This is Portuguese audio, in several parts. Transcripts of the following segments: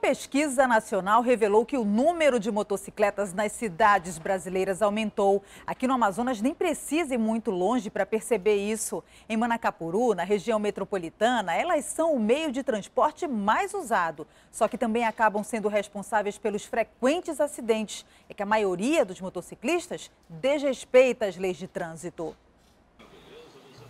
pesquisa nacional revelou que o número de motocicletas nas cidades brasileiras aumentou. Aqui no Amazonas nem precisa ir muito longe para perceber isso. Em Manacapuru, na região metropolitana, elas são o meio de transporte mais usado. Só que também acabam sendo responsáveis pelos frequentes acidentes. É que a maioria dos motociclistas desrespeita as leis de trânsito.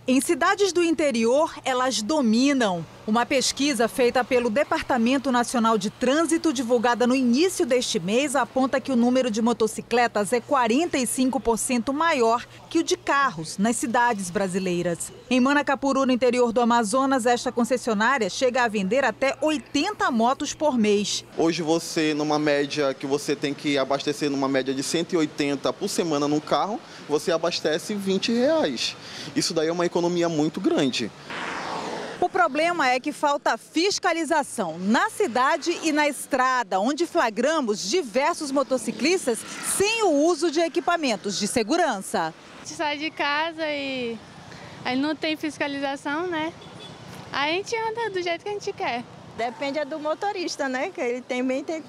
Em cidades do interior, elas dominam. Uma pesquisa feita pelo Departamento Nacional de Trânsito, divulgada no início deste mês, aponta que o número de motocicletas é 45% maior que o de carros nas cidades brasileiras. Em Manacapuru, no interior do Amazonas, esta concessionária chega a vender até 80 motos por mês. Hoje você, numa média que você tem que abastecer numa média de 180 por semana num carro, você abastece 20 reais. Isso daí é uma economia muito grande. O problema é que falta fiscalização na cidade e na estrada, onde flagramos diversos motociclistas sem o uso de equipamentos de segurança. A gente sai de casa e aí não tem fiscalização, né? Aí a gente anda do jeito que a gente quer. Depende do motorista, né? Que ele também tem que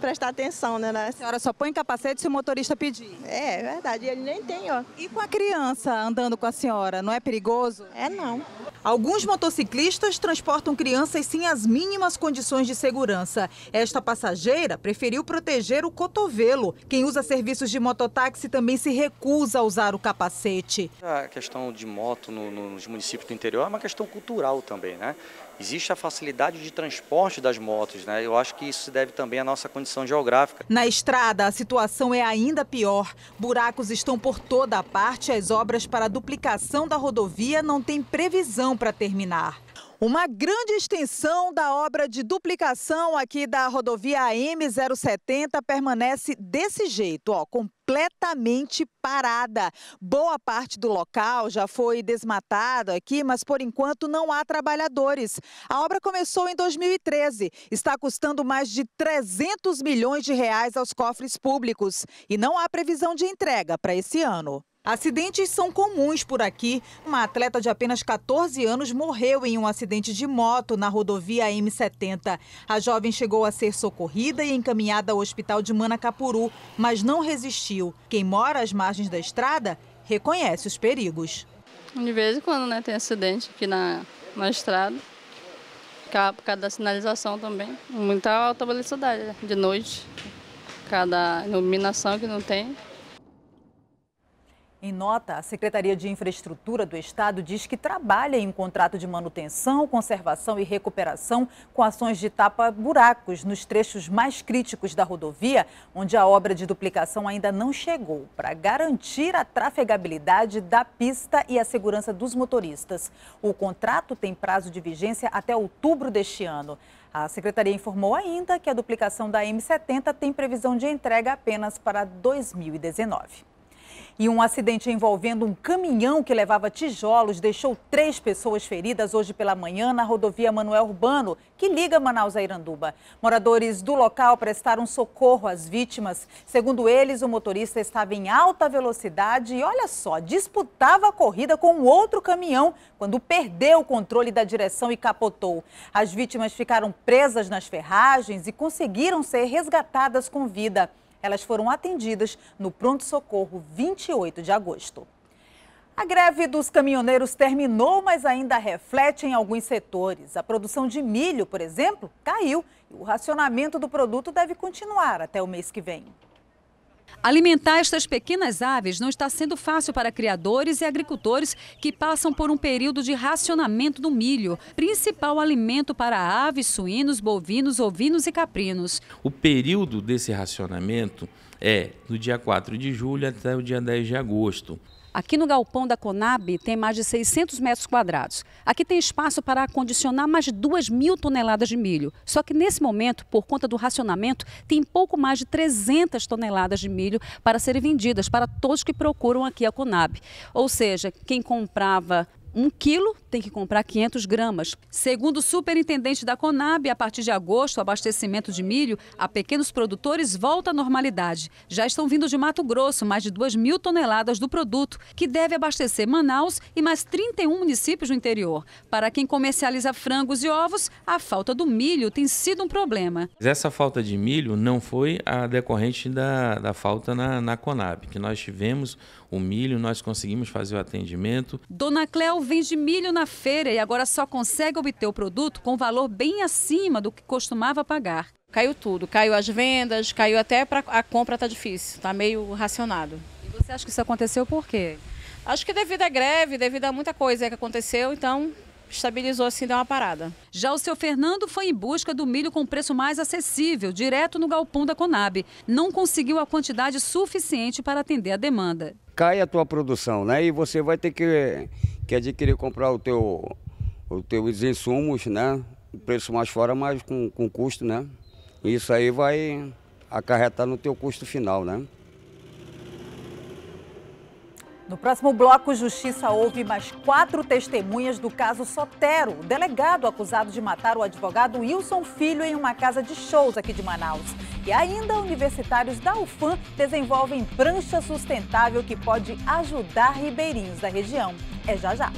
prestar atenção, né? A senhora só põe capacete se o motorista pedir. É, é verdade, ele nem tem, ó. E com a criança andando com a senhora, não é perigoso? É não. Alguns motociclistas transportam crianças sem as mínimas condições de segurança. Esta passageira preferiu proteger o cotovelo. Quem usa serviços de mototáxi também se recusa a usar o capacete. A questão de moto no, no, nos municípios do interior é uma questão cultural também, né? Existe a facilidade de transporte das motos, né? Eu acho que isso se deve também à nossa condição geográfica. Na estrada, a situação é ainda pior. Buracos estão por toda a parte, as obras para a duplicação da rodovia não têm previsão para terminar. Uma grande extensão da obra de duplicação aqui da rodovia AM070 permanece desse jeito, ó, completamente parada. Boa parte do local já foi desmatado aqui, mas por enquanto não há trabalhadores. A obra começou em 2013, está custando mais de 300 milhões de reais aos cofres públicos e não há previsão de entrega para esse ano. Acidentes são comuns por aqui. Uma atleta de apenas 14 anos morreu em um acidente de moto na rodovia M70. A jovem chegou a ser socorrida e encaminhada ao hospital de Manacapuru, mas não resistiu. Quem mora às margens da estrada reconhece os perigos. De vez em quando né, tem acidente aqui na, na estrada. Por causa da sinalização também. Muita alta velocidade né, de noite. Cada iluminação que não tem. Em nota, a Secretaria de Infraestrutura do Estado diz que trabalha em um contrato de manutenção, conservação e recuperação com ações de tapa-buracos nos trechos mais críticos da rodovia, onde a obra de duplicação ainda não chegou, para garantir a trafegabilidade da pista e a segurança dos motoristas. O contrato tem prazo de vigência até outubro deste ano. A secretaria informou ainda que a duplicação da M70 tem previsão de entrega apenas para 2019. E um acidente envolvendo um caminhão que levava tijolos deixou três pessoas feridas hoje pela manhã na rodovia Manuel Urbano, que liga Manaus a Iranduba. Moradores do local prestaram socorro às vítimas. Segundo eles, o motorista estava em alta velocidade e, olha só, disputava a corrida com um outro caminhão quando perdeu o controle da direção e capotou. As vítimas ficaram presas nas ferragens e conseguiram ser resgatadas com vida elas foram atendidas no pronto-socorro 28 de agosto. A greve dos caminhoneiros terminou, mas ainda reflete em alguns setores. A produção de milho, por exemplo, caiu e o racionamento do produto deve continuar até o mês que vem. Alimentar estas pequenas aves não está sendo fácil para criadores e agricultores que passam por um período de racionamento do milho, principal alimento para aves, suínos, bovinos, ovinos e caprinos. O período desse racionamento é do dia 4 de julho até o dia 10 de agosto. Aqui no galpão da Conab tem mais de 600 metros quadrados. Aqui tem espaço para acondicionar mais de 2 mil toneladas de milho. Só que nesse momento, por conta do racionamento, tem pouco mais de 300 toneladas de milho para serem vendidas para todos que procuram aqui a Conab. Ou seja, quem comprava Um quilo tem que comprar 500 gramas. Segundo o superintendente da Conab, a partir de agosto, o abastecimento de milho a pequenos produtores volta à normalidade. Já estão vindo de Mato Grosso mais de 2 mil toneladas do produto, que deve abastecer Manaus e mais 31 municípios do interior. Para quem comercializa frangos e ovos, a falta do milho tem sido um problema. Essa falta de milho não foi a decorrente da, da falta na, na Conab, que nós tivemos o milho, nós conseguimos fazer o atendimento. Dona Cléo vende milho na feira e agora só consegue obter o produto com valor bem acima do que costumava pagar. Caiu tudo, caiu as vendas, caiu até para a compra tá difícil, tá meio racionado. E você acha que isso aconteceu por quê? Acho que devido à greve, devido a muita coisa que aconteceu, então estabilizou assim, deu uma parada. Já o seu Fernando foi em busca do milho com preço mais acessível, direto no galpão da Conab. Não conseguiu a quantidade suficiente para atender a demanda. Cai a tua produção, né? E você vai ter que, que adquirir, comprar o teu, os teus insumos, né? O preço mais fora, mas com, com custo, né? Isso aí vai acarretar no teu custo final, né? No próximo bloco, Justiça ouve mais quatro testemunhas do caso Sotero, o delegado acusado de matar o advogado Wilson Filho em uma casa de shows aqui de Manaus. E ainda, universitários da UFAM desenvolvem prancha sustentável que pode ajudar ribeirinhos da região. É já já.